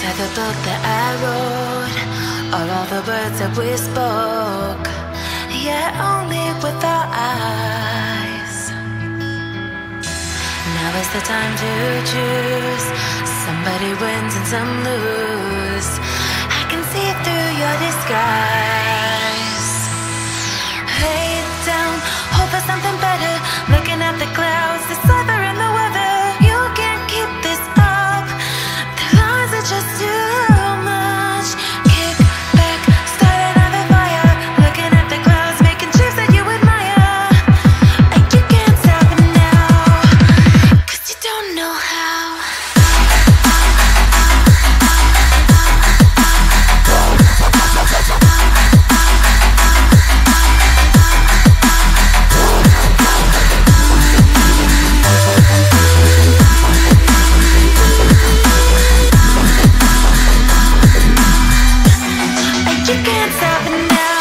the book that I wrote, all the words that we spoke, yet only with our eyes. Now is the time to choose. Somebody wins and some lose. I can see it through your disguise. You can't stop it now.